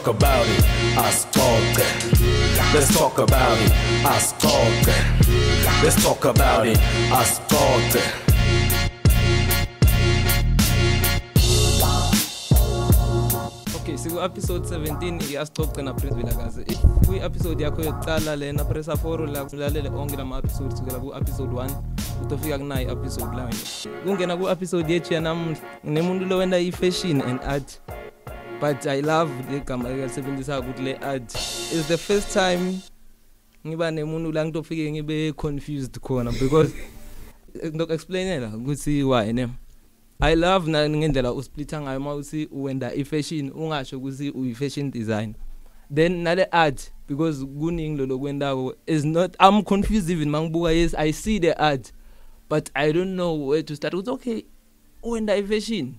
talk about it asixoxe let's talk about it asixoxe let's talk about it asixoxe okay siku-episode 17 iasitoke na prince vilakazi. Kwi-episode yakho yokuqala lena pressa foro la ulalele onke lama-episode sukela ku-episode 1 utofika kunayo i-episode layo kungena ku-episode yethu yanamuhla nemuntu lo wenda i-fashion and art but i love le gama ekalisebenzisa ukuthi le art is the first time ngiba nemuntu la ngitofike ngibe confused khona because ngizoku-explainela ukuthi why ne? I love na ngendlela usplitha ngayo mawuthi uwenda ifashion ungasho ukuthi uyi-fashion design. Then nale art because kuningi lo lokwendako is not I'm confused even mangibuka yes I see the art but I don't know where to start. Ukuthi okay uwenda ifashion.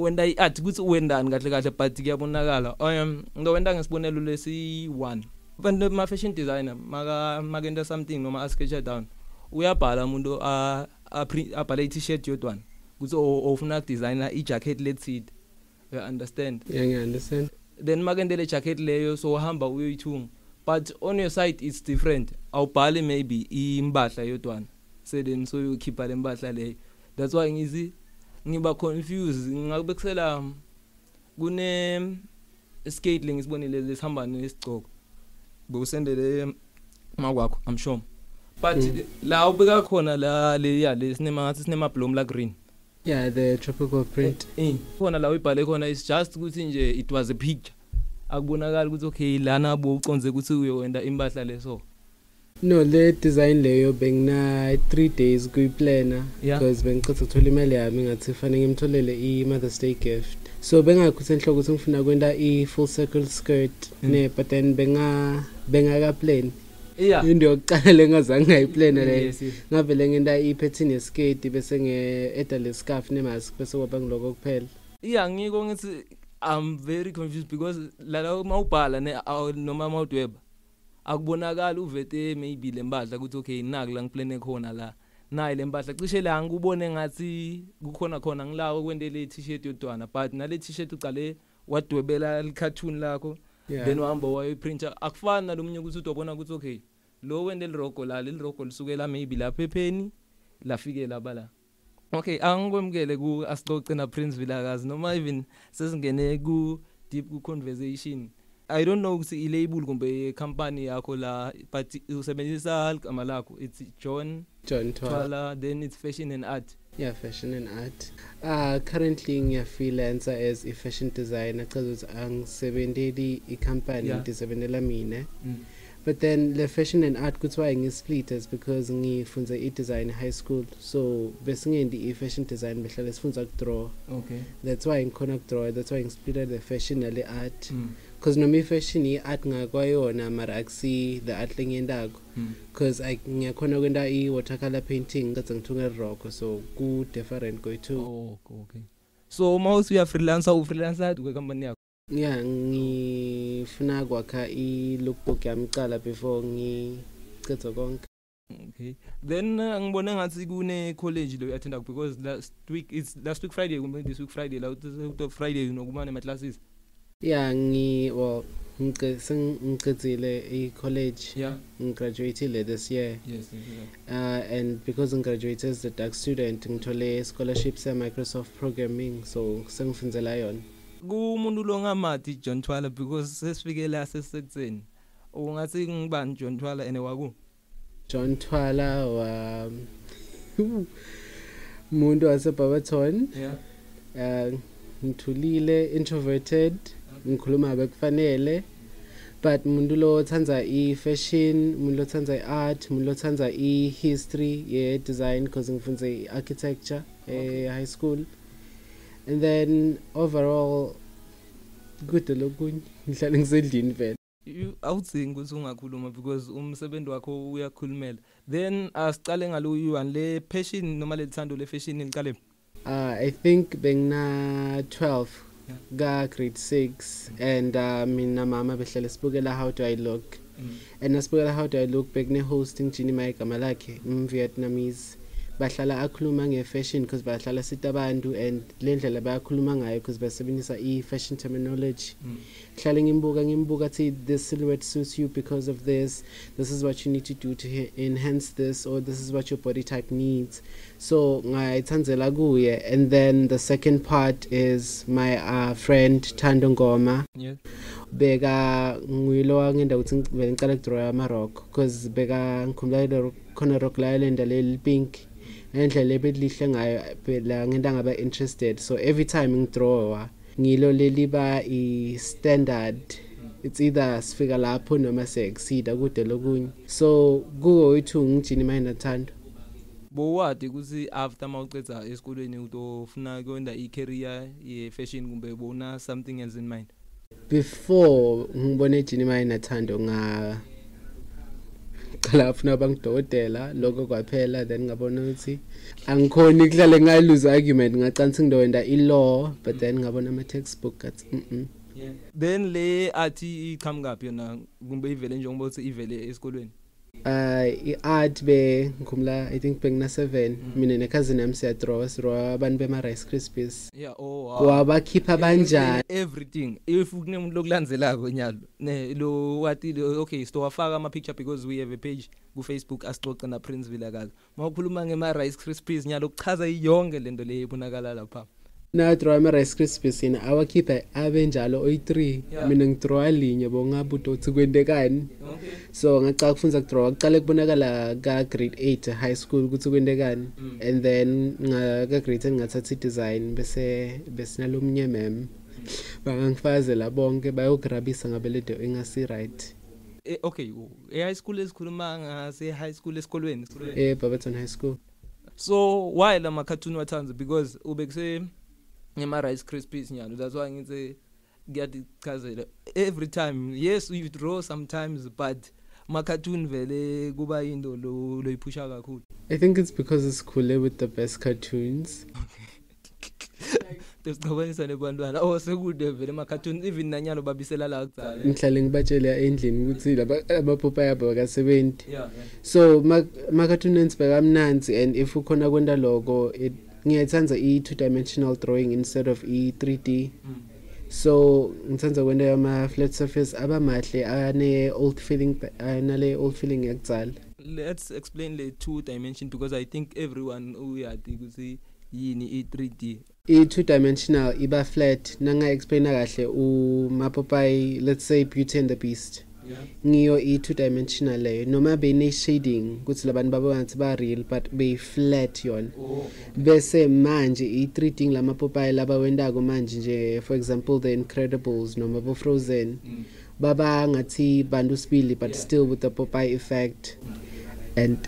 Uwenda i-art ukuthi uwendani kahle kahle but kuyabonakala um ngizowenda ngesibonelo lesi-1 abantu ma-fashion designer maka makenta something noma asketcha down uyabhala umuntu abhale i-t-shirt yodwana. Ukuthi ofuna ukudesigner i-jacket lethide you understand? Yeah ngiyaunderstand then makende le jacket leyo so uhamba uyoyithunga. But on your side it's different. Awubhali maybe imbahla yodwana. So then so you keep le mbahla leyo. That's why ngizi ngiba confused ngakubekisela kune skate lengisibonile lesihamba nesigcoko bokusendele makwakho i'm sure but Mm. la ubeka khona la le ya lesinema ngathi sinema bloom la green. Yeah the tropical print. Eh khona la uyibhale khona is just ukuthi nje it was a picture. Akubonakala ukuthi okay lana bo uconze ukuthi uyowenda impahla leso. No le design leyo bengina 3 days kuyiplana because bengicitha ukuthola imali yami ngathi fanele ngimtholele i-mother's day gift. So bengakhuthi enhloko ukuthi ngifuna kwenta i-full circle skirt Mm. ne but then benga bengakaplani yeah. Into yokuqala lengazange ngayiplana yes ngavele ngenta i-pattern yeskate bese nge-eda le-scarf nemask bese kwaba ngiloko kuphela. Yeah ngiko ngithi i'm very confused because la mawubhala ne noma mawudweba akubonakala uvete maybe lempahla ukuthi okay naku la ngiplane khona la. Nayi lempahla cishe la ngubone ngathi kukhona khona ngilawo kwendele i-t-shirt yodwana but nale t-shirt ucale wadwebela i-cartoon lakho. Yeah. then uhamba wayiprinter akufani nalomunye ukuthi udobona ukuthi okay lo wende lirogo la leli rogo lisukela maybe lapha epheni lafike laba la okay angikwemukele ku asixoxe na Prince Vilakazi noma even sesingene ku deep ku conversation i don't know ukuthi i-label kumbe company yakho la but usebenzisa igama lakho. It's John john Twala. Then it's fashion and art. Yeah fashion and art. Uh currently ngiya freelancer as a fashion designer. Chaza ukuthi angisebenteli i-company Yeah. ngisebentela mina. But then le fashion and art kuthiwa ngi-split is because ngifunze i-design high school. So besingendi i-fashion design behlale sifunza ukudraw okay. That's why ngikhona ukudraw that's why ngisplita the fashion nale art. Mm. Because noma i-fashion i-art ngakwayona mara akusi the art lengiyentako Mm. because ngiyakhona kwenta i-watercolor painting kaze ngithunge iroko so ku-different koyi-two oh okay so mawusi uya freelancer u freelancer kwe company yakho ya ngifuna kwakha i-lookbook yami cala before ngicetha konke Okay. Then uh, ngibone ngathi kune college lo attenda because last week it's last week Friday kumbe this week Friday la uthi Friday nokuma nema classes. Ya ngi well sengicedzile i-college Yeah. ngigraduatile this year Yes, uh, and because ngigraduate as a dark student ngithole scholarship se-microsoft programming so sengifundzela yona Kumuntu lo ngamati John Twala because sesifike la sesekutseni. Ungathi ngibani John Twala ene waku? john twala wa muntu wasebarberton Yeah. uh, ngithulile introverted ngikhuluma bekufanele but umuntu lo othanda i-fashion umuntu lo othanda i-art umuntu lo othanda i-history ye-design because ngifunze i-architecture e-high school and then overall kude lokunye ngihlale ngisendlini vele You awudzingi ukuthi ungakhuluma because umsebenzi wakho uyakhulumela. Then asicale ngalo u1 le passion noma le thando le fashion licale. uh, i think bengina 12 Yeah. ka grade six and uh, mina mama behlele sibukela how do i look and nasibukela how do i look bekune-hosting jini ma igama lakhe mvietnamese bahlala akhuluma nge-fashion because bahlala sithi abantu and le ndlela bayakhuluma ngayo because basebenzisa i-fashion terminology. Hlale ngimbuka ngimbuka athi this silhouette suits you because of this. This is what you need to do to enhance this or this is what your body type needs. So ngayithandzela kuye. And then the second part is my uh, friend Thando Ngoma. Yes. Beka nguyilo wangenda ukuthi ngicala kudraw ama-rock because beka ngikhumbula khona rock la lenda leli pink ngendlela ebelihle ngayo phela ngenta ngaba interested. So every time ngidrawa ngilo leliba i-standard. It's either sifika lapho noma siyaexceeda kude lokunye. So kuwo wethu ngijini mayina thando bowadi ukuthi after mawuceda esikolweni utofuna kwenda i-career ye-fashion kumbe bona something else in mind? Before ngibone ejini mayina thando nga qala afuna bangidokotela lokho kwaphela then ngabona ukuthi angikhoni kuhlale ngayilose argument ngacanisa ngidowenda i-law but then ngabona ama-textbook athi mm then le athi iqhamukaphi yona? Kumbe ivele njengoba uthi ivele esikolweni. Uh i-art be ngikhumula i think bengina-seven mina nekhazini yami siyadrawa sidrawa abantu bema-rice crispies yeah oh wow. wabakhipha banjani everything if kunemuntu lokulandzelako nyalo ne lo wathi lo- okay sitowafaka ama-picture because we have a page kufacebook asixoxe naprince vilakazi ma ukhuluma ngema-rice crispies nyalo kuchaza yonke lento le ebonakala lapha nadrawa ama-rice crispies yena awakhipha abe njalo oyi-three. Yeah. mina ngidrawa linye bongabuda ukuthi kwentekani so ngacala kufunza kudraw kuqale kubonakala ka-grade 8 high school ukuthi kwendekani. And then ka-grade 10 ngathatha i-design bese besinalomnye mem. Bangangifazela bonke bayograbisa ngabe lento ingasi-right Eh, okay e-high school esikhuluma ngase-high school esikolweni? Esikolweni. ebarberton high school. So why la makhathuni wathanza because ubekuse ngema-rice crispies nyalo that's why ngithi kuyadichazela every time yes you draw sometimes but makhathuni vele kuba into lo- loyiphusha kakhulu. I think it's because sikhule with the best cartoons. Tesicabanisa nebantwana. Oh sekude vele makhathuni even nanyalo babisela la kudzala ngihlale ngibatshela endlini ukuthi laba- amapopa yabo akasebenzi yeah, yeah. so ma-cartoons bekamnanzi and if ukhona kwenta loko it- ngiyayithanda i-two dimensional drawing instead of i-3 d Mm. so ngithanda kwenta ama-flat surface abamahle ane-old feeling anale old feeling yakudzala let's explain le two dimension because i think everyone uyati ukuthi yini i-3d i-two dimensional iba flat nanga-explaina kahle umapopai let's say beauty and the beast. Ngiyo i-two dimensional leyo noma bene-shading ukuthi labantu babona ngathi ba-real but beyi-flat yona oh. bese manje i-3 d ngilamapopayi labawendako manje nje for example the incredibles noma bo-frozen mm. baba ngathi bantu sibili but Yeah. still with the popeye effect and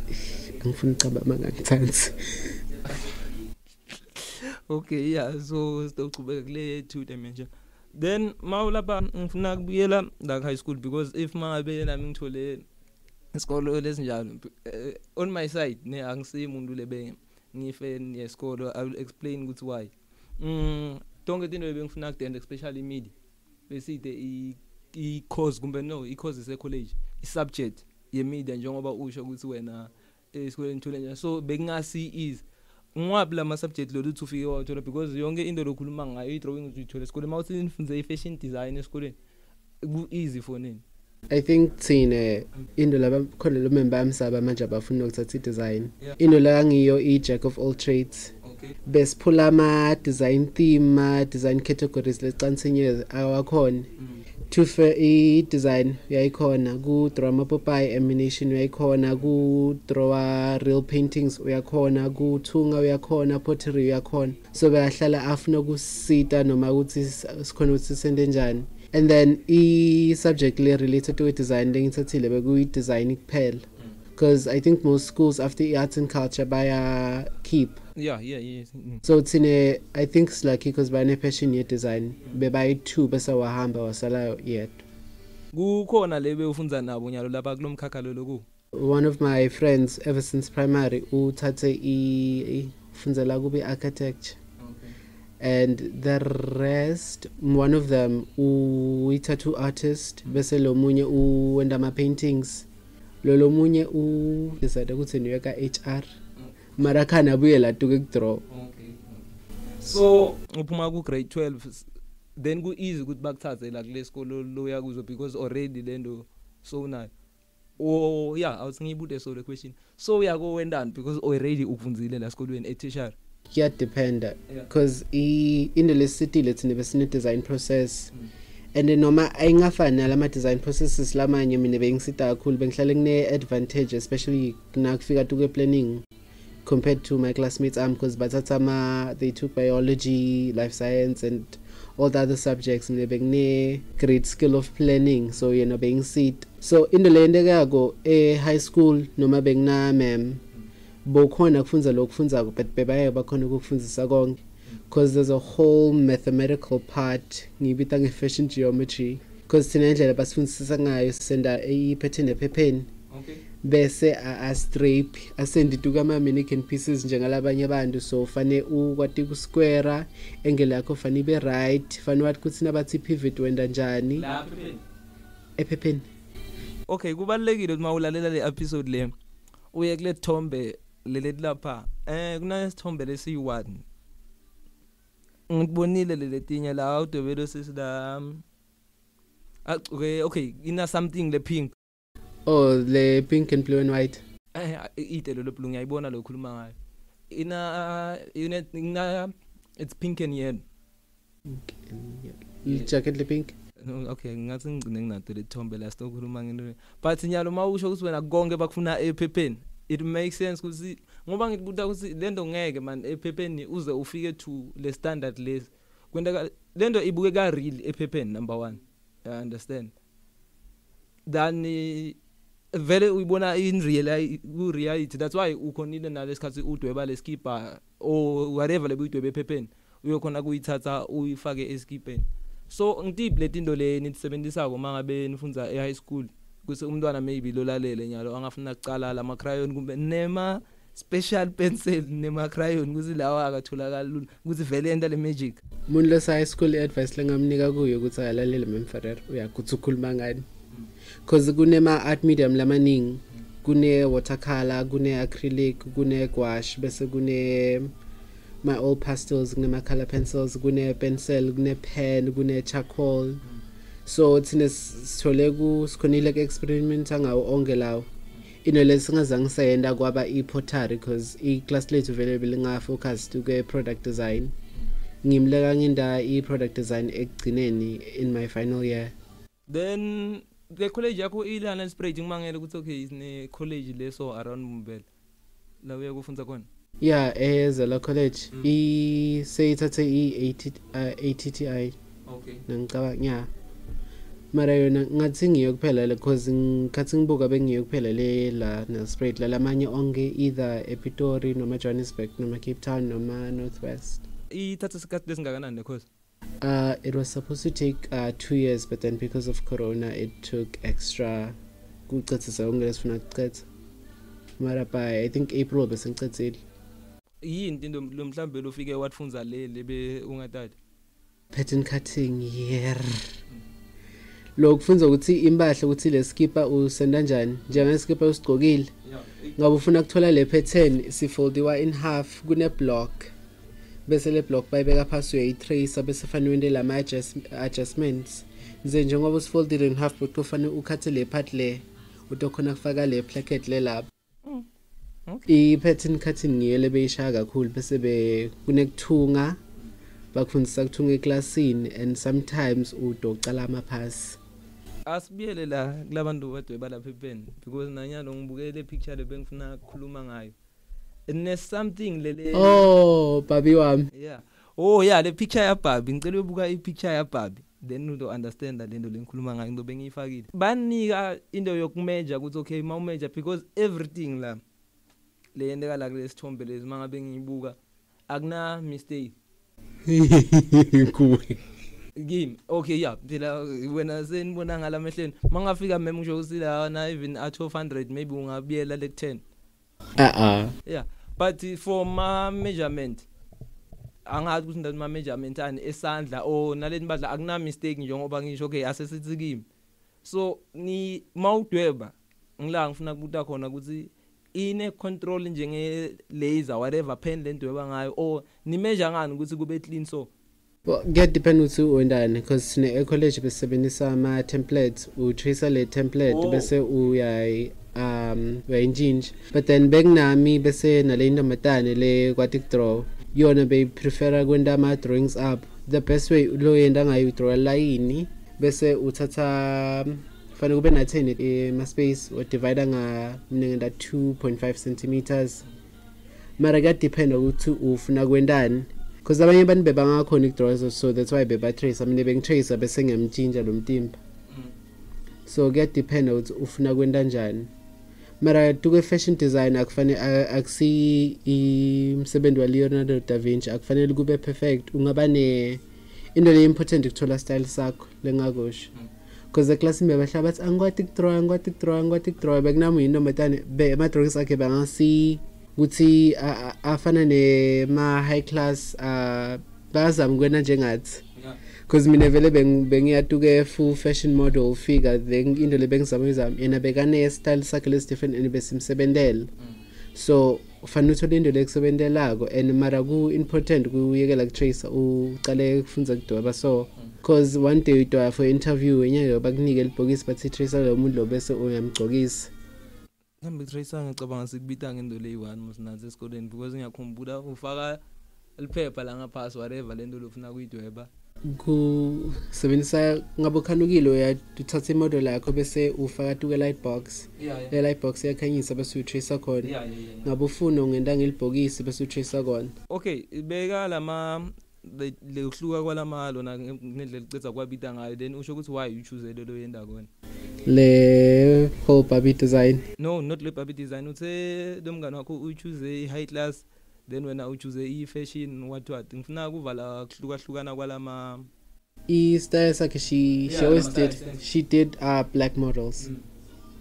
angifuna ucaba mangangithansi okay yeah so sitocubeka kule two dimension then mawulapha ngifuna kubuyela la high school because if mangabe nami ngithole isikolo lesinjalo eh, on my side ne angisiyi umuntu lebe ngifan yesikolo. I will explain ukuthi why. Mm tonke into ebengifuna kudenda especially mid beside i i course kumbe no i course ise college i subject ye media njengoba usho ukuthi wena esikoleni thule so bekungasi easy ngwapi lama subject lolu uthi ufike wathola because yonke into lokhuluma ngayo i-drawing uzuyithola esikoleni mawuthi nifunze i-fashion design esikoleni ku-easy for nini? I think thina into laba khona lo member amsaba manje abafuna ukuthatha i-design. Yeah. into la ngiyo i-jack of all trades. Okay. Besiphula ama-design theme ma-design categories lecansinye awakhona. Two i-design uyayikhona ku-draw amapopayi emination uyayikhona ku-drawa real paintings uyakhona kuthunga uyakhona pottery uyakhona. So beyahlala afuna ukusita noma ukuthi s- sikhona ukuthi sisente njani. And then i-subject le-related to-design lengithathile bekuyi-design kuphela. Because i think most schools after i-arts and culture baya keep yeah yeah yeah mm. so thine i think silucky because bane-passion ye-design bebayi-two bese wahamba wasala yedwa kukhona le bewufunza nabo nyalo lapha kulomkhakha lo loku? One of my friends ever since primary uthathe i- funzela kube architecture and the rest one of them uyi-tattoo artist bese lo munye uwenda ama-paintings. Lo lo munye udecide ukuthi niwe ka-h r. mara khana abuye la tuke kudraw okay so uphuma ku grade 12 s- then ku easy ukuthi bakuthathe la kule sikolo loya kuzo because already lento so nayo oh yeah awusingibude so the question. So uyako wendani because already ufundzile la sikolweni e tertiary. Kuyadependa Yeah. because into lesithile thina besine design process. And then noma ayingafani nalama design processes lamanye mina bengisita kakhulu bengihlale kune advantage especially nakufika tuke planning. Compared to my classmates am because bathatha ama they took biology life science and all the other subjects mina bengine great skill of planning so yena bengisit so into leyendekako e high school noma bengina mem bokhona kufunza lokufunza but bebaye bakhona ukufundisa konke because there's a whole mathematical part ngiyibita nge-fashion geometry because thina indlela basifundisisa ngayo sisenda i-pattern ephepheni okay. Bese a-strape asendituka ama-mannequin pieces njengalabanye abantu. So fane ukwati kusquare engele yakho fane ibe right fane wathi kuthi nabathi pivot wenda njani? Ephepheni. Okay kubalekile ukuthi mawulalela le episode le uye kule thombe lele lapha eh kunesithombe lesiyi1 ngibonile lele tinye la udwebelo sisila okay okay ina something le pink oh le pink and blue and white. Eh ide lo blue ngiyayibona lo khuluma ngayo. Ina ina ina it's pink and yellow. Ijacket le pink? Okay ngathi ngigcine nginato lethombe la sitokhuluma ngento but nyalo mawusho ukuthi wena konke bakufuna ephepheni it makes sense ukuthi ngoba ngibuta ukuthi lento ngeke man ephepheni uze ufike to le standard lesi. Kwenta lento ibuke ka real ephepheni number 1 i understand? Then eh, vele uyibona in real ku reality that's why ukhonile nalesikhathi udweba leskipa or whatever lebuyidwebe ephepheni uyokhona kuyithatha uyifake eskipeni so ngitip letinto le nitsebenzisako mangabe nifundza e high school? Kuse umntwana maybe lolalele nyalo angafuna kucala lama crayon kumbe nema special pencil nema crayon kuzi lawa akatholakala lula kuthi vele enta le magic. Umuntu lesa high school i-advice lengamnika kuyo ukuthi akalalele memferer uyakuthi ukhuluma ngani? Cause kunema-art medium lamaningi kune-watercolor kune-acrylic kune-gwash bese kune ma-all pastels kunema-color pencils kune-pencil kune-pen kune-charcoal so thina sithole sikhonile ku-experimenta ngawo onke lawo. Into lesi singazange sayenda kwaba i-pottery because i-class lethu vele belingafocus tuke-product design. Ngimleka nginda i-product design ekugcineni in my final year. Then le college yakho ilana spread ngimangele ukuthi okay sine college leso around Mbombela. La uya kufundza khona? Yeah ezela college. Mm. i seyithathe i-ATTI okay. Ngicabanga yeah mara yona ngathi ngiyo kuphela le cause ngikhathi ngibuka bengiyo kuphela le la Nelspruit la lamanye onke either ePitori noma Johannesburg noma Cape Town noma Northwest. Ithatha isikhathi lesingakanani le course uh it was supposed to take uh 2 years but then because of corona it took extra kucithisa ongelesifuna kucitha mara by i think april bese ngicithile yini into lo mhlambe lo fike watfunza le lebe ungatati pattern cutting yer lo kufunza ukuthi impahla ukuthi le skipa usenda njani njengeskipper usigqokile. Ngabe ufuna kuthola le pattern sifoldiwa in half kune block. Bese le block bayibeka phasi uyayitracer bese fanele wende lama adjust- adjustments. Nze njengoba usifoldile in half but kufanele ukhathe le part le utokhona kufaka le placket le lapha. I-pattern cutting ngiyo lebeyishaya kakhulu bese be kunekuthunga bakufundisa kuthunga eklasini and sometimes udocala amaphasi. Asibiyele la kulabantu badweba lapha epeni because nanyalo ngibukele le picture le bengifuna ukukhuluma ngayo. Ne something lele oh babi wami. Yeah. Oh yeah le picture ya Barbie ngicela ubuka i picture ya Barbie then uto understand lento lengikhuluma ngayo into bengiyifakile banika into yokumeasure ukuthi okay ma umeasure because everything la le yendeka la kulesithombe lezi mangabe ngiyibuka akuna mistake. Kuwe kimi? Okay yeah phela wena senibona ngala mehleni mangafika mem ngisho usila na even at 200 maybe ungabiyela le 10 ah yeah but for ma measurement angazi ukuthi ndathi ma measurement ani esandla o naleni badla akuna mistake njengoba ngisho okay asesithi kimi so ni mawudweba ngila ngifuna kubuta khona ukuthi ine control njenge laser whatever pen lento weba ngayo or ni measure ngani ukuthi kube clean so? Well, kuyadepend ukuthi uwendani because sine e-college besebenzisa ama-templates utracer le template Oh. bese uyayi um uyayintshintsha but then bekunami bese nale intombazane le kwatic draw yona beyiprefera kwenta ama-drawings up. The best way lo yenta ngayo udraw layini bese uthatha fanele kube na-10 ema-space udivida nga mina ngenta 2.5 centimeters. Mara kuyadependa ukuthi ufuna kwentani. Because abanye abantu bebangakhona ukudraw so that's why bebatrace mina bengitrace bese ngiyamtshintsha lo mtimba. So kuyadependa ukuthi ufuna kwenta njani mara tuke fashion design akufanele a- akusi imsebenzi wa Leonardo da Vinci akufanele kube perfect. Ungaba ne into le important ukuthola style sakho lengakusho because eclassini bebahlala bathi angikwati ukudraw angikwati ukudraw angikwati ukudraw bekunami yintombazane be ama-drawings akhe bangasi ukuthi a- a- afana nema-high class uh, bayazama ukwena njengathi. Because mina vele beng- bengiyatuke full fashion model figure then into le bengizama uyizama yena bekane-style sakhe lesi-different and besimsebentela so ufanele uthole into lekusebentelako and mara ku-important kuyekela kutracer ucale kufunza kudweba. So cause one day udweba for interview enyeke bakunike libhokisi bathi tracer lo muntu lo bese uyamgcokisa. Kambe tracer ngicabanga sikubita ngento leyi-one musinathi esikoleni because ngiyakhumbula ufaka liphepha la ngaphasi whatever lento lofuna kuyidweba kusebenzisa ngabe ukhanukile uyathatha imodel yakho bese ufaka tuke light box yeah, le light box iyakhanyisa bese uyitracer khona. Yeah, yeah, yeah. ngabe ufuna ungenta ngelibhokisi bese utracer kona okay beka lama le- lehluka kwalamalo ngendlela licedza kwabita ngayo then usho ukuthi why you choose lelo yenda kona? Le whole barbie design. No not le baby design uthe lo mngane wakho uyichoose i-high class. Then wena uchoose i-fashion what what? Ngifuna kuvala kuhlukahlukana kwalama i-style sakhe she, she Yeah, always nama did she did uh, black models. Mm.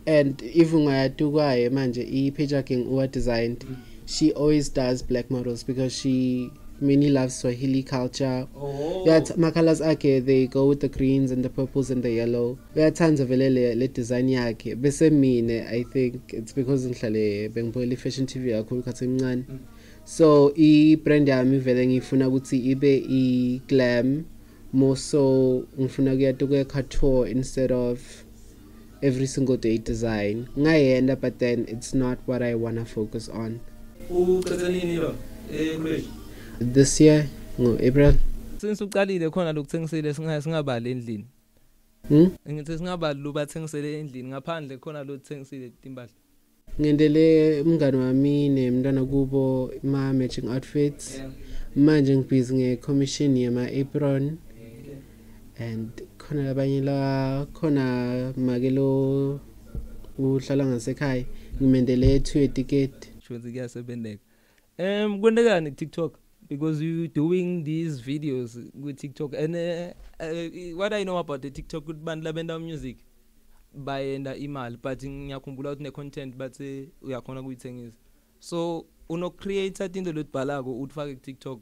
And if ungayatukaye manje i-pajaking uwa-designed mm. she always does black models because she mainly loves swahili culture. Oh. yeah ma-colors akhe they go with the greens and the purples and the yellow. Uyathanda vele le, le design yakhe. Bese mine i think it's because ngihlale bengibukela i-fashion tv kakhulu khathi emncane mm. So i-brand yami vele ngifuna ukuthi ibe i-glam more so ngifuna kuyata kuya-couture instead of every single day design. Ngayenda but then it's not what i wanna focus on. Ucethe nini lo ecollege this year ngo-april. Since uqalile khona lokuthengisile singa- singabali endlini. Hmm? ngithi singabali lo bathengisele endlini ngaphandle khona lo thengisile timpahla ngendele umngane wami nemntwana kubo ma-matching outfits. Manje ngibhizi nge-commission yama-apron. And khona labanye la khona make lo uhlala ngasekhaya ngimendele two yetiketi shothi kuyasebenzeka. Um kwendekani ku-tiktok because you doing these videos ku-tiktok and uh, uh, what i know about the tiktok ukuthi bantu labenta music? Bayenda imali but ngiyakhumbula ukuthi ne-content bathi uyakhona kuyithengisa so uno-creator tinto lotibhalako utifake ku-tiktok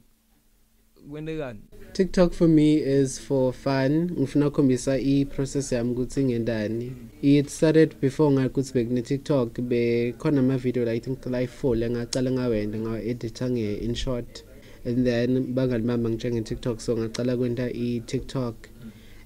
kwendekani tiktok for me is for fun. Ngifuna ukukhombisa i-process yami ukuthi ngendani it started before ngakuthi bekune-tiktok bekhona ama-video like, I think like four lengacala ngawenda ngawa-editha nge-in short. And then bangalibamba njenge-tiktok so ngacala kwenta i-tiktok.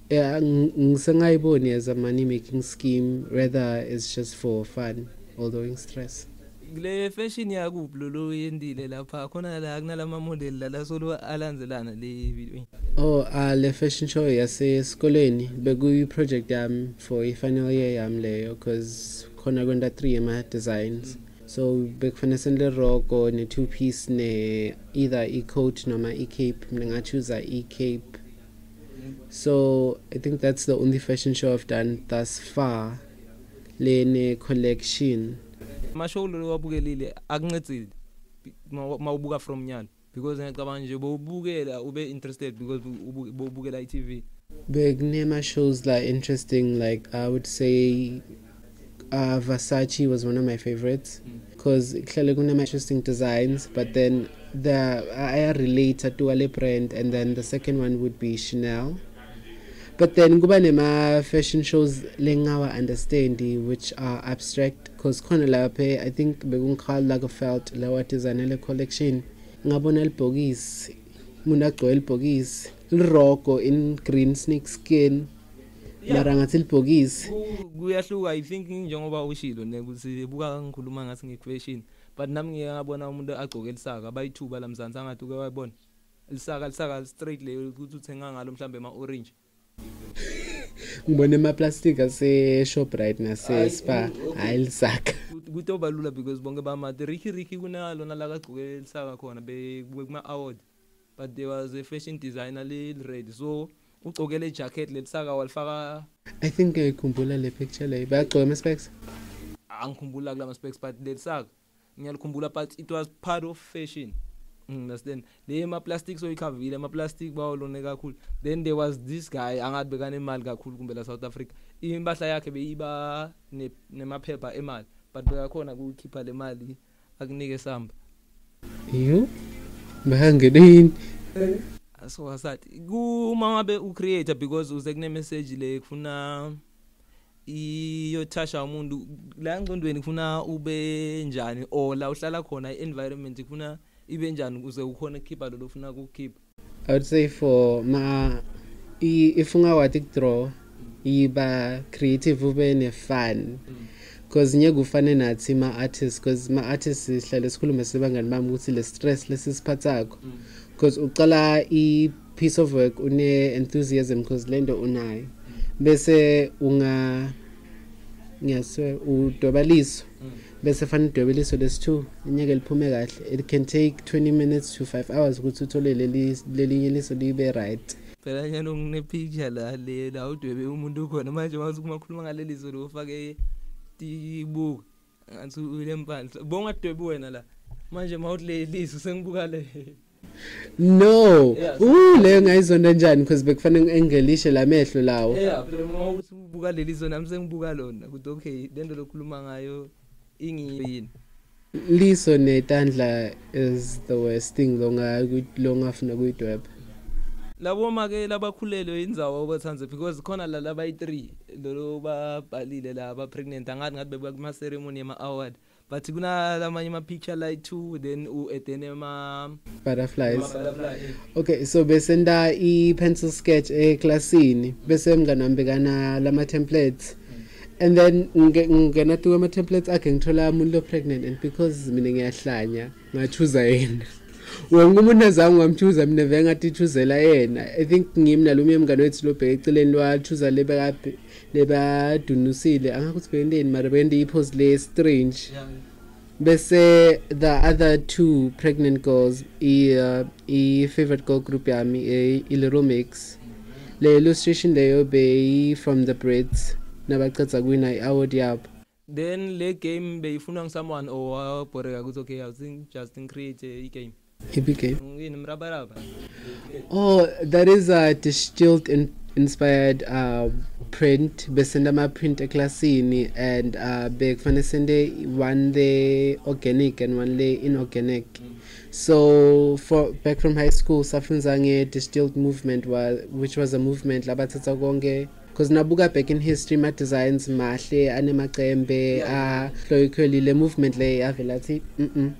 Yeah, ng- ngisengayiboni as a money making scheme rather it's just for fun although stress. Le fashion yakuphi lolo yendile lapha? Khona la kunalama model la lasolo alandzelana le video oh uh, le fashion show yasesikoleni bekuyi-project yami for i-final year yami leyo cause khona kwenta three yama-designs so bekufanele senile roko ne-two piece ne-either i-coat noma i-cape mina ngachuza i-cape. So i think that's the only fashion show i've done thus far le ne-collection amashow lolo wabukelile akuncedile mawubuka from nyalo because ngiyacabanga nje bowubukela ube interested because ubu- bowubukela i-tv Begnema shows like interesting. Like I would say, uh, Versace was one of my favorites because clearly kuna interesting designs. But then the I relate to Ale brand, and then the second one would be Chanel. but then kuba nema fashion shows lengawa understand which are abstract because khona lapha i think bekungikhal Lagerfeld lawa designele collection ngabona libhokisi umuntu agcoke libhokisi lirogo in green snake skin mara ngathi libhokisi. Ku- kuyahluka i think njengoba ushilo ne ukuthi buka ngikhuluma ngathi ngi-fashion but nami ngike ngabona umuntu agcoke lisaka bayithuba la mzansi angathi uke wayibona. Lisaka lisaka straight leyo ukuthi uthenga ngalo mhlambe ama-orange ngibona emaplastic ase-shoprite nase-spa. Hhayi lisaka Kut- kutoba lula because bonke bamade. Ricky ricky kunalona la kagcoke lisaka khona bekuwe kuma-award. But there was a fashion designer leli-red so ugcokele ijacket lelisaka walifaka i think ngiyayikhumbula le picture leyo. Bayagcoka ama-specs? Angikhumbula kula ma-specs but lelisaka ngiyalikhumbula but it was part of fashion. Mm, understand? Le ma-plastic soyikhavile ama-plastic bawolone kakhulu. Then there was this guy angathi bekanemali kakhulu kumbe la south africa. Impahla yakhe beyiba ne- nemaphepha emali but bekakhona kukhipha le mali akunike samba yo bakangene yini? So asathi kuma ngabe ucreator because uze kune message le kufuna iyothasha umuntu la engcondweni kufuna ube njani or la uhlala khona i-environment kufuna ibe njani ukuze ukhona ukukhipha lolo ufuna ukukhipha? I would say for ma i- if ungawati kudraw iba creative ube ne-fun. Because ngeke ufane nathi ma-artists because ma-artists sihlale sikhulume sebangani bami ukuthi le stress lesisiphathakho because uqala i-piece of work une-enthusiasm because le nto unayo. Bese unga ngiyaswe udwebaliso bese fanele udwebeliso lesi-two inyeke liphume kahle. It can take 20 minutes to 5 hours ukuthi uthole leli- lelinye liso libe right. Phela nyana ngine-picture la le la udwebe umuntu ukhona. Manje mase kumakhuluma ngaleliso lo ufake tibuka ngathi ule mpandla bongadwebi wena la. Manje mawuthi le liso sengibuka le. No. Yes. uh leyo ngayizonda njani? Because bekufanele engelishe la mehlo lawo. Yeah phela mawuthi ubuka leliso nami sengibuka lona kuthi okay lento lokhuluma ngayo ingiyo yini? Liso netandla is the worst thing longa longafuna kuyidweba labo make labakhulelwe indzawo obathanze because khona la labayi-3 lolo babhalile la ba-pregnant angathi ngathi bebuka kuma-ceremony yama-award. But kunalamanye ama-picture like-two then u-edene butterflies. okay so besenda i-pencil sketch eklasini bese mngani wami bekana lama-templates. And then nge- ngena tu ama-templates akhe ngithola umuntu lo-pregnant and because mina ngiyahlanya ngachuza yena. Wonke umuntu azange ngamchuza mina vele ngathi ichuzela yena. I think ngimi nalomunye mngane wethu lobheka eceleni lwachuza lebekade lebadunusile angakuthi bekenteni mara bekente ipose le-strange bese the other two pregnant girls i uh, i favorite girl group yami i Little Mix le illustration leyo be from the Brits nabacetha kuwina i-award yabo. Then le game beyifunwa ngisomeone or wabhoreka ukuthi okay awuthi just create i-game. Yini mrabaraba. Oh that is a distilled in inspired uh, print. Besenda ama-print eklasini and uh, sende one le organic and one le inorganic. So for back from high school safunza nge-distilled movement wa, which was a movement labathatha konke. Because nabuka back in history my designs mahle anemacembe ahloyikhweli le movement le yavela athi mm -mm.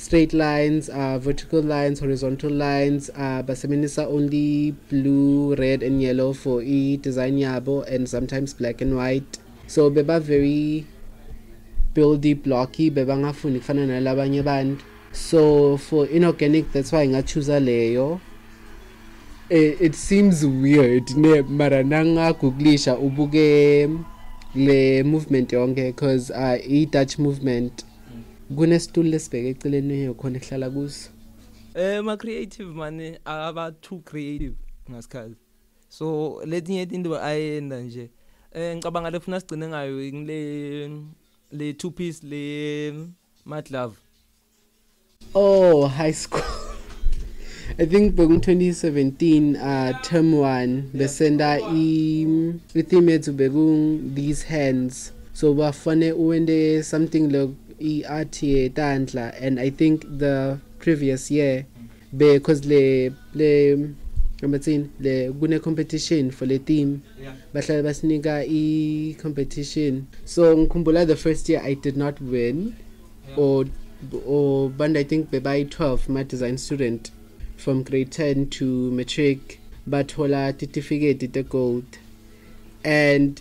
Straight lines uh, vertical lines horizontal lines uh, basebenzisa only blue red and yellow for i-design yabo and sometimes black and white. So beba very buildy blocky bebangafuni kufana nalabanye abantu. So for inorganic that's why ngachuza leyo. It, it seems weird ne mara nangagooglisha ubuke le movement yonke because uh, i-dutch movement kunesitulo lesibheke eceleni yokhona ehlala kuso. Eh ma-creative mani aba-too creative ngasikhathi. So letinye into ayenda nje. Eh ngicabanga lefuna sigcine ngayo ngile le two piece le madlove oh high school. I think beku 2017 uh term 1 besenda i i-theme yethu beku these hands. So bafane uwende something like yetandla and i think the previous year because le le ngabathini le kune competition for le team. Bahlale basinika i competition so ngikhumbula the first year i did not win or or band i think bebayi 12 ma design student from grade 10 to matric bathola certificate the gold. And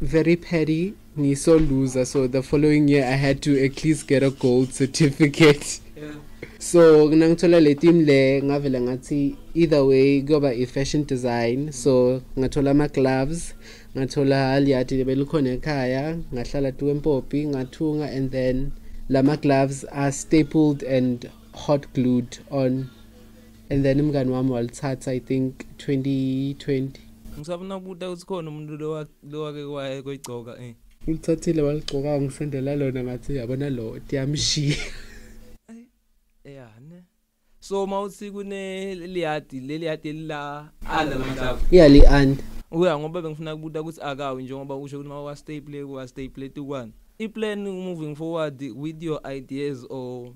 very petty ngiso loser so the following year i had to at least get a gold certificate. Yeah. So nangithola le team le ngavela ngathi either way kuyoba i-fashion design. So ngathola ama-gloves ngathola aliyadi belikhona ekhaya ngahlala tuwempopi ngathunga and then lama-gloves are stapled and hot glued on. And then umngani wami walithatha i think 2020 ngisafuna ukubuta ukuthi khona umuntu lowa- lowake kwaye koyigcoka eh. Eh ulithathile waligcoka ngisendela lona ngathi yabona lo tiyamshiya. Yeah ne. So mawuthi kune liyadi leliyadi la under lamhlavu iyali and uya ngoba bengifuna ukubuta ukuthi akawi njengoba usho ukuthi mawa staple kuwa staple tukwana iplan moving forward with your ideas or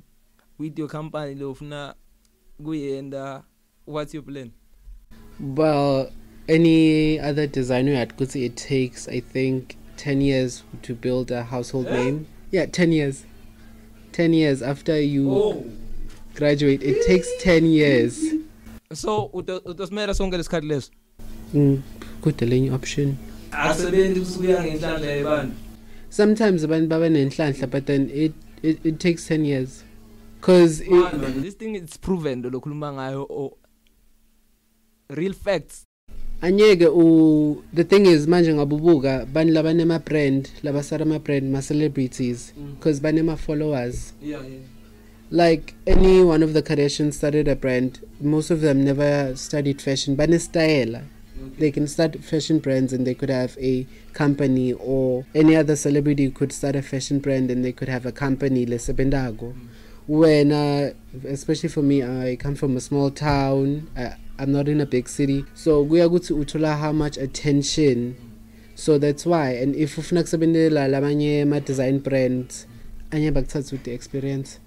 with your company lo ufuna kuyenda what's your plan? Well, any other designer at Kutsi, it takes, I think, 10 years to build a household name. Yeah, 10 years. 10 years after you graduate, it takes 10 years. so uto- utosimela sonke lesikhathi leso Mm, good delaying option. akusebenzi kusukuya ngenhlanhla yebantu Sometimes abantu baba nenhlanhla, but then it, it, it takes 10 years. Because Man, this thing is proven lo khuluma ngayo or real facts anyeke u the thing is manje ngabubuka bani labanema brand labasara ama brand ma celebrities because banema followers yeah yeah. Like any one of the Kardashians started a brand, most of them never studied fashion, but style. They can start fashion brands and they could have a company, or any other celebrity could start a fashion brand and they could have a company, Lesebendago. When, uh, especially for me, I come from a small town, uh, I'm not in a big city, so we are going to utula how much attention. So that's why, and if ufuna kusebenzela lamanye ma design brands, anye bakuthatha with the experience.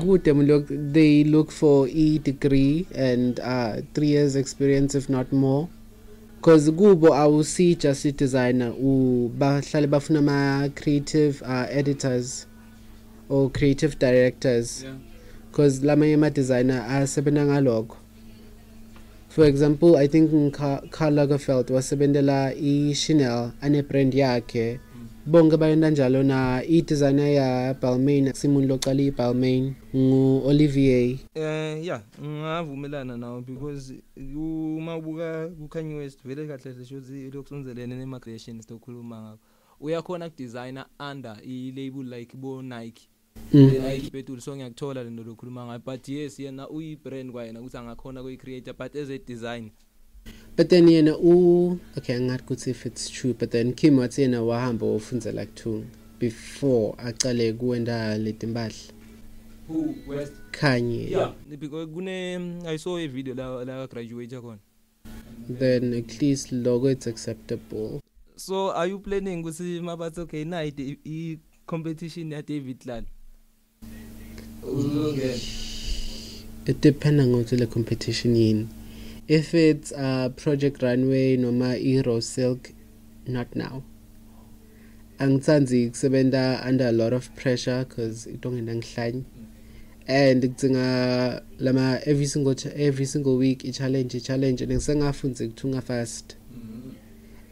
Good them look they look for e degree and uh three years experience if not more. Because kubo awusi just a designer bahlale bafuna ama creative uh, editors or creative directors. Yeah. Because lamanye ama designer asebenza ngalokho for example i think Ka- Karl Lagerfeld wasebentela i-Chanel ane brand yakhe. Bonke bayenta njalo na i-designer ya Balmain simuntu loqala i-Balmain ngu-Olivier. Eh yeah ngavumelana nawo because uma ubuka kuKanye West vele kahle hle shothi lokusonzelene nema creations tokhuluma ngakho uyakhona kudesigner under i label like bo Nike Mm. the Nike betul so ngiyakuthola lento lokhuluma ngayo but yes yena uyi brand kwayena ukuthi angakhona kuyi creator but as a designer but then yena u okay angathi ukuthi if it's true but then Kim wathi yena wahamba wofundzela kuthunga before aqale kuwenda letimpahla who? West? Kanye. Yeah. Because kune i saw a video la la graduate khona. Then at least logo it's acceptable. So are you planning ukuthi mabathi okay night i competition ya David Lal uzongena it depends ngokuthi le competition yini if it's a project runway noma i-raw silk not now. Angithandi kusebenza under a lot of pressure because itongena ngihlanye and ngidzinga lama every single ch- every single week i-challenge i-challenge and ngisengafunzi kuthunga fast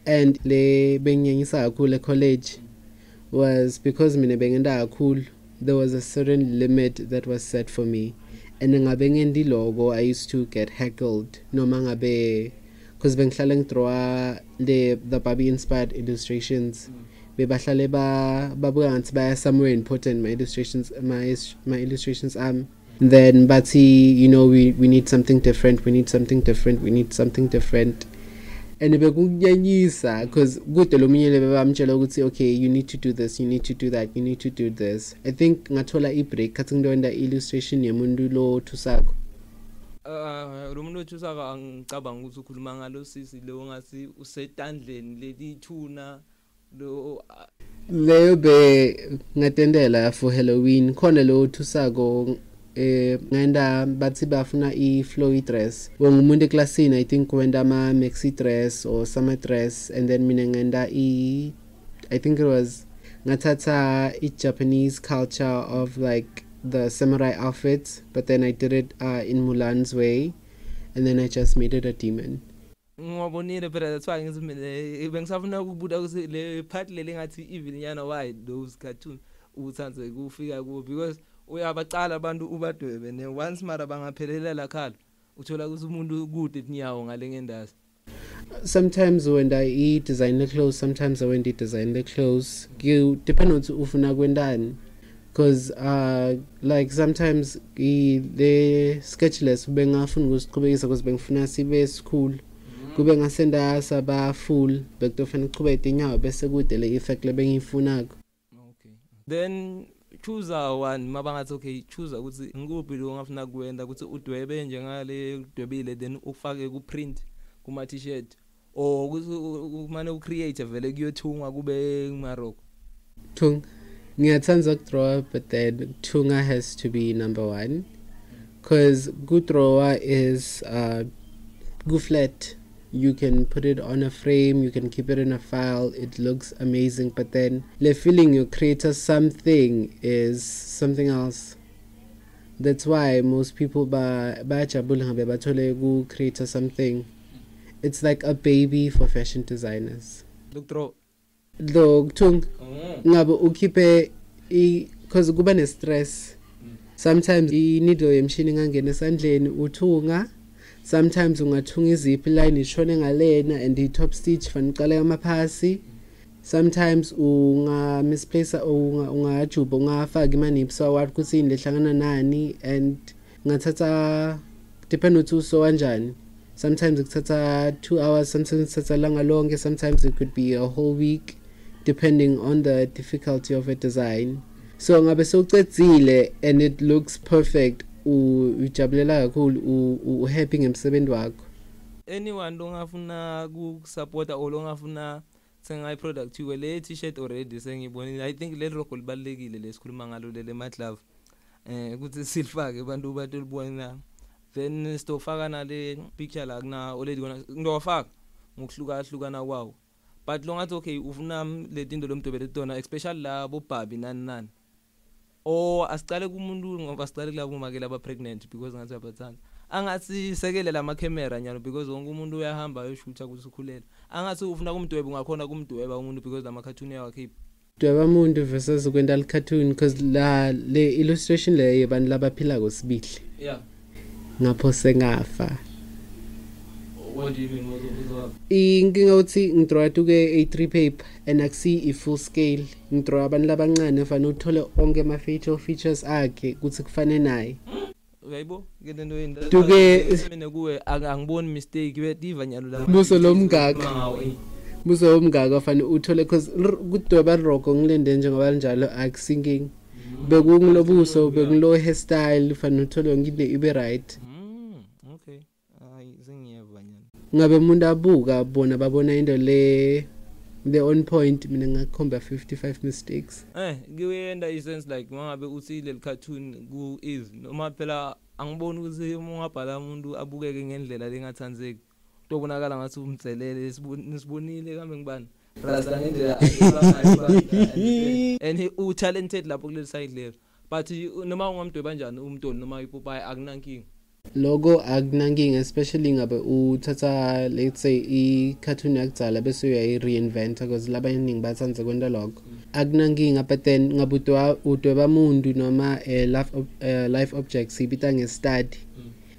and le bengiyenyisa kakhulu e-college was because mina bengenda kakhulu. There was a certain limit that was set for me. And ngabe ngendi logo i used to get heckled. Noma ngabe because bengihlale ngidrawa the the barbie inspired illustrations. Bebahlale ba babuka ngathi baya somewhere important my illustrations my my illustrations um then bathi you know we we need something different we need something different we need something different and bekunyanyisa because kude lo munye bebamtshela ukuthi okay you need to do this you need to do that you need to do this i think ngathola i-break khathi ngidonda illustration yemuntu lo thusakho Uh lo muntu othusaka angicabanga ukuthi ukhuluma ngalo sisi lo ngasi usetandleni lelithuna lo leyo be ngatendela for halloween khona lo thusako eh ngenda bathi bafuna i-flowy dress. Wonke umuntu eklasini i think wenda ama maxi dress or summer dress and then mina ngenda i i think it was ngathatha i-japanese culture of like the samurai outfits but then i did it uh, in mulan's way and then i just made it a demon. Ngiwabonile phela that's why ngithi mina bengisafuna ukubuta ukuthi le part leli ngathi even yana why those cartoon uthanze kufika kuwo because uyabacala abantu ubadwebe ne once mara bangaphelelela khala uthola ukuthi umuntu kude tinyawo ngale ngendazi sometimes when i eat design the clothes sometimes i won't design the clothes. You depend on ukuthi ufuna kwendani because uh like sometimes i the sketchless bengafuna ukusiqhubekisa because bengifuna sibe school kube ngasenda saba full bekutofana uchubeka inyawo bese kude le effect lebengiyifunako okay. Then choose one mabangathi okay choose ukuthi ngikuphi lo ngafuna kuwenda ukuthi udwebe njengale udwebile then ufake ku print kuma t-shirt or ukuthi kumane ucreate vele kuyothungwa kube Morocco thung ngiyathanda ukudraw but then thunga has to be number 1 cuz kudraw is uh go flat you can put it on a frame you can keep it in a file it looks amazing but then the feeling you create something is something else. That's why most people ba bajabula ngabe bathole ku create something. It's like a baby for fashion designers. Lo kuthung mm. ngabe ukhiphe i cause kuba ne stress mm. sometimes i needle yemshini ingangena esandleni uthunga sometimes ungathunga iziphi line ishone ngalena and i top stitch fanele uqale amaphasi. Sometimes unga misplace unga ungajuba ungafaka imanips award ukuthi ini lehlangana nani and ngathatha depend ukuthi uso kanjani sometimes ikuthatha 2 hours sometimes ithatha langa lonke sometimes it could be a whole week depending on the difficulty of a design. So ngabe sewucedzile and it looks perfect ujabulela kakhulu uhappy ngemsebenzi wakho. Anyone longafuna ukusupporta or longafuna thenga i-product yiwe le t-shirt already sengibonile i think le logo libalekile lesikhuluma ngalo lele maglove eh ukuthi silifake abantu bathi libona then sitofaka nale picture la kuna already kona ngiyofaka ngokuhluka hlukana kwawo. But longathi okay ufuna letinto lomdobele tona especially labo bhabi nani nani. Or asicale kumuntu ngoba sicale kulabo makela aba pregnant because ngathi abathanda angathi sekele lama camera nyalo because wonke umuntu uyahamba ayoshootha ukuthi ukhulela angathi ufuna kumdweba ungakhona kumdweba umuntu because lama cartoon yakhe dweba umuntu versus kwenda li cartoon because la le illustration le yabantu labaphila kosibili yeah. Ngapho sengafa. What do you mean what inkinga uthi ngidraw tuke A3 paper and akusi i full scale. Ngidraw abantu labancane fanele uthole onke ama facial features akhe ukuthi kufane naye. Uyayibo? Ngento yini? Duke- mina kuwe ang- angiboni mistake wediva nyalo la. Buso lomgaka buso umngaka fanele uthole cause r- kudweba rogo ngilende njengoba njalo akusinking bekungilobuso bekungilo hairstyle fanele uthole yonke into ibe right. Mm. okay ngabe umuntu abuka bona babona into le the on point mina ngakhomba 55 mistakes. Eh kuyenda isense like mangabe uthi le cartoon ku is noma phela angiboni ukuthi uma ungabhala umuntu abukeke ngendlela lengathandzeki tobonakala ngathi umtselele sibonile kambe ngibani rasta ngendlela and he u talented lapho kuleli side lelo. But you- noma ungamdweba kanjani umntoli noma ipopayi akunankinga. Lokho akunankinga especially ngabe uthatha let's say i-cartoon yakudzala bese uyayi-reinventa because labaningi bathanda kwenta lokho. Akunankinga but then ngabe udwa- udweba muntu noma um life, ob- eh, life object siyibita nge-study.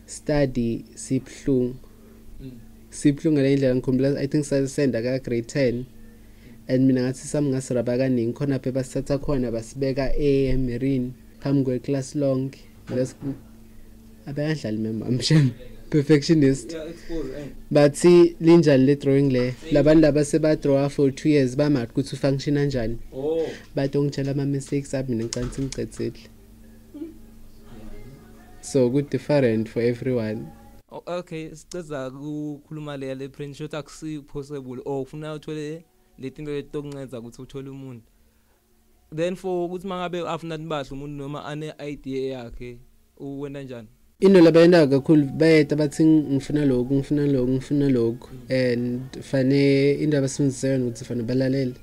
Study sibuhlungu. Sibuhlungu ngale ndlela ngikhumbula i think sasenda ka-grade 10 and mina ngathi sami ngasiraba kaningi khona phe basithatha khona basibeka emarine phambi kweclass lonke. Let's- abayanhlali memamshem perfectionist. Yeah expose eh bathi linjani le drawing le labantu laba sebadrawa for 2 years bamati ukuthi ufunction kanjani oh bathi ongitshela ama-mistakes ami mina ngicane sengicedzile so ku-different for everyone. O- okay siceza ukukhuluma le le print shot akusi possible or ufuna uthole letinto letokunceza ukuthi uthole umuntu. Then for ukuthi mangabe afuna nibahle umuntu noma ane idea yakhe uwena njani? Into labayendayo kakhulu bayeta bathi ngifuna lokhu ngifuna lokhu ngifuna lokhu. And fane into abasebenzisa yona ukuthi fane balalele.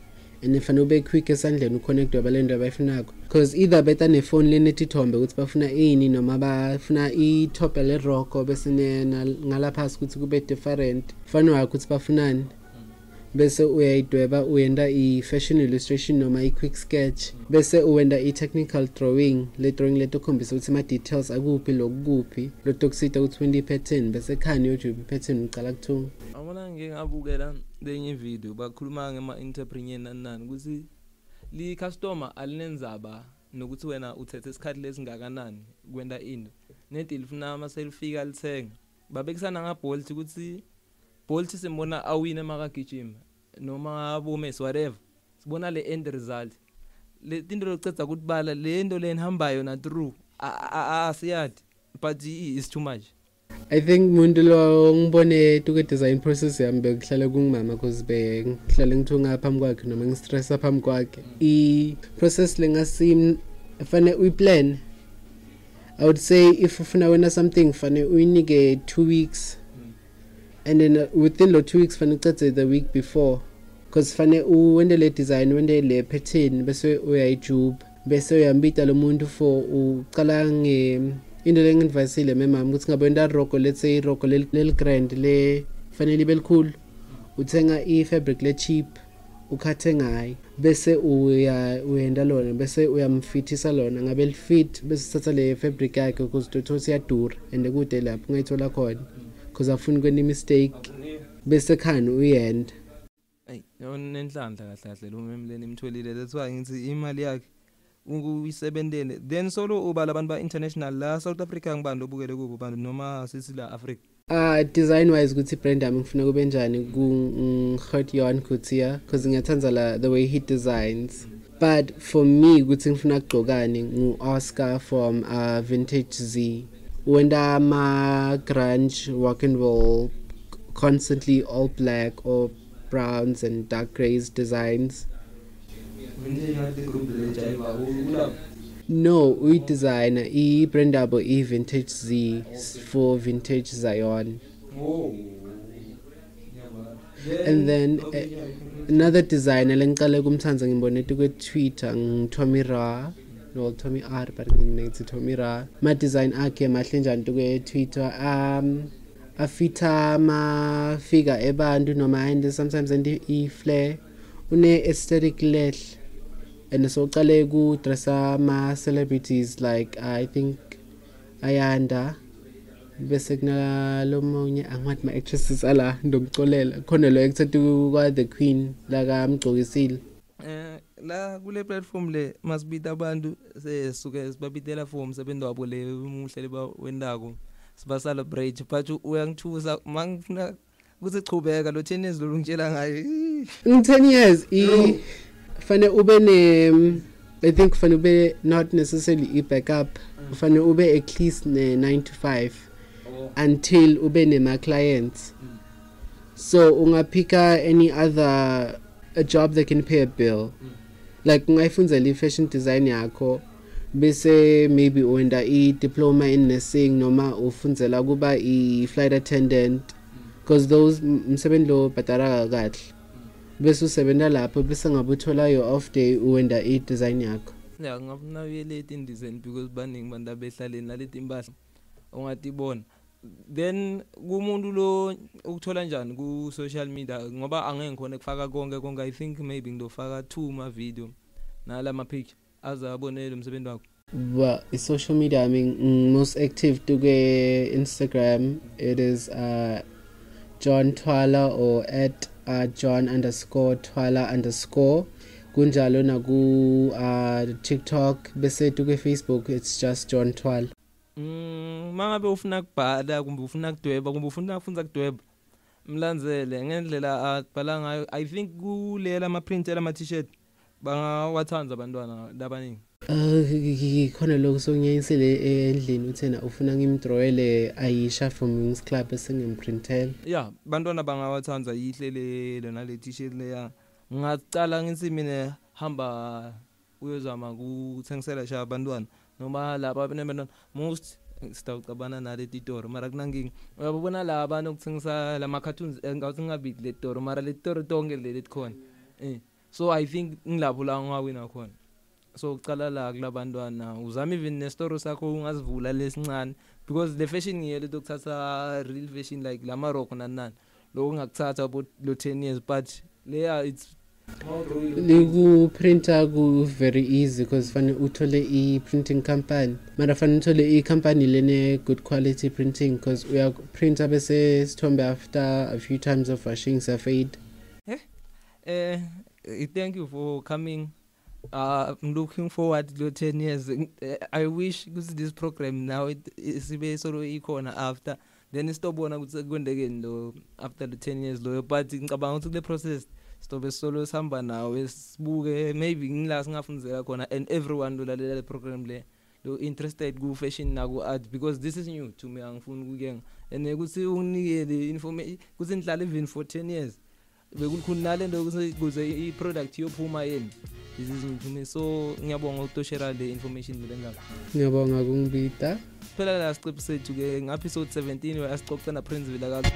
And fane ube quick esandleni uconnect wabale nto abayifuna-ko because either beta nefoni lenethithombe ukuthi bafuna ini noma bafuna ithobe leroko bese nena ngalaphasi ukuthi kube different. Fane wakho ukuthi bafunani bese uyayidweba uyenda i-fashion illustration noma i-quick sketch. Bese uwenda i-technical drawing le drawing leto khombisa ukuthi ama-details akuphi lokuphi lotokusita ukuthi wenda i-pattern bese khani yojuba i-pattern ucala kuthunga. Abona ngike ngabukela lenye video bakhuluma ngema-entrepreneur nani nani ukuthi li-customer alinenzaba nokuthi wena uthethe isikhathi lesingakanani kwenta into. Nedi lifuna maselifika lithenga babekusana ngabolt ukuthi bolt simbona awine makagijima noma abomesi whatever. Sibona le end result. Le tinto loceda ukutibala le nto le nihambayo na through asiyadi but i- is too much. I think muntu lo ngibone tuke-design process yami bekuhlale kungimama cause bengihlale ngithunga phambi kwakhe noma ngistressa phambi kwakhe. I-process lengasim fane uyiplan. I would say if ufuna wena something fane uyinike two weeks. And then uh, within lo two weeks fane ucede the week before. Because fane uwende le design wende le pattern bese uyayijuba bese uyambita lo muntu for ucala nge into lengidvayisile memama ukuthi ngabe wenta roko let's say iroko leligrand le fanele libe likhulu uthenga i-fabric le-cheap ukhathe ngayo bese uya uyenda lona bese uyamfithisa lona. Ngabe lifit bese uthatha le fabric yakhe ukuze utothothi iyadura and kude lapho ungayithola khona. Because afuni kwena i-mistake bese khani uyenda. Eyi nenhlanhla kahle kahle lo memleni imtholile. That's why ngithi imali yakhe uyisebentele then solo ubala abantu ba-international la south africa ngibani lobukele kubo bantu noma sithi la africa uh design wise ukuthi brand yami ngifuna kube njani? Ku-hurt yon kutia because ngiyathanda la the way he designs. But for me ukuthi ngifuna kugcokani ngu-oscar from uh, vintage z. wenda ama-grunge rock and roll constantly all black or browns and dark grays designs. No uyidesigner i-brand yabo i-vintage z for vintage zion. And then uh, another designer lengicale kumthanza ngimbone kwe-twitter ngitommy ra tommy r but nginethi tommy ra. Ma-design akhe mahle njani tukwe-twitter um afitha amafika ebantu noma and sometimes and i-flare une-aesthetic lehle and so ucale kudressa ama-celebrities like i think ayanda bese kunalo munye angiwathi ma-actresses ala ndomcolela khona lo actor kwa-the queen lakamgcokisile la kule platform le masibita abantu sesuke sibabitela for umsebenzi wabo le umuhle lebawendako siba celebrate but uyangithusa mangifuna ukuthi chubeka lo tennis lo ngitshela ngayo ii. in 10 years i fane ube ne i think fane ube not necessarily i-backup fane ube at least ne-9 to 5 until ube nema-clients so ungaphika any other a job that can pay a bill. Like ungayifunzela i-fashion design yakho bese maybe wenda i-diploma in nursing noma ufunzela kuba i-flight attendant. Because those m- msebenzi lo bhadara kahle. Bese usebenza lapho bese ngabe uthola yo off day uwenda i-design yakho. Ya ngafuna uyeleti indizen because baningi bantu abehlaleni naleti impahla ongatibona then kumuntu lo ukuthola njani ku-social media? Ngoba angeke ngikhona kufaka konke konke. I think maybe ngizofaka two ma-video nala ma-picture aze abonele umsebenzi wakho. Well i-social media i mean mm, most active tuke instagram it is uh, john twala or at uh, john underscore twala underscore. Kunjalo naku uh, tiktok bese tuke facebook it's just john twala. Mm, mangabe ufuna kubhala kumbe ufuna kudweba kumbe ufuna kufunza kudweba mlandzele ngendlela abhala ngayo. I think kulela ama-print ala t-shirt bangawathandza abantwana labaningi. Uh, khona lokho sokungiyayisele endlini uthena ufuna ngimdrawele ayisha from wings club esengimprintela ya bantwana bangawathandza yihle le lona le t-shirt leya. Ngacala ngithi mina hamba uyozama ukuthengisela sha abantwana noma laba abantwana most sitawucabana nale titori. Mara kunankinga uyabona la abantu okuthengisa lama cartoons eh, ngathi ngabiki le tori mara le tori tonke leli khona. Eh so i think ngilapho la ngawina khona. So ucala la kulabantwana uzama even nesitoro sakho ungazivula lesincane because the fashion ngiyele lokuthatha real fashion like la maroko nanani. Lokho ngakuthatha about lo 10 years but leya it's likuprinta ku very easy because fanele uthole i-printing company. Mara fanele uthole i-company lene good quality printing because uyaprinta bese sithombe after a few times of washing siyafade eh thank you for coming. Uh i'm looking forward to 10 years. Eh, i wish ukuthi this program now it- sibe solo ikhona after. Then sitobona ukuthi kwendekeni lo after the 10 years lo but ngicabanga ukuthi kule process sitobe solo sihamba nawe sibuke maybe ngila singafundzela khona and everyone lo lalela le program le lo interested ku fashion na ku art because this is new to me angifuni ukukenga. And ukuthi unginikele information ukuthi nihlale even for 10 years. Bekulikhuni nalento ukuthi kuze i-product yophuma yeni this is new to me so ngiyabonga ukutoshera le information le ngakho ngiyabonga kungibita phela la siqephu sethu ke nge-episode 17 where asixoxe na Prince Vilakazi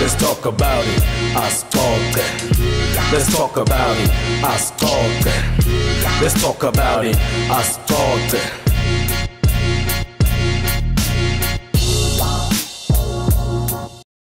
Let's talk about it. Us talk. Let's talk about it. Us talk. Let's talk about it. Us talk.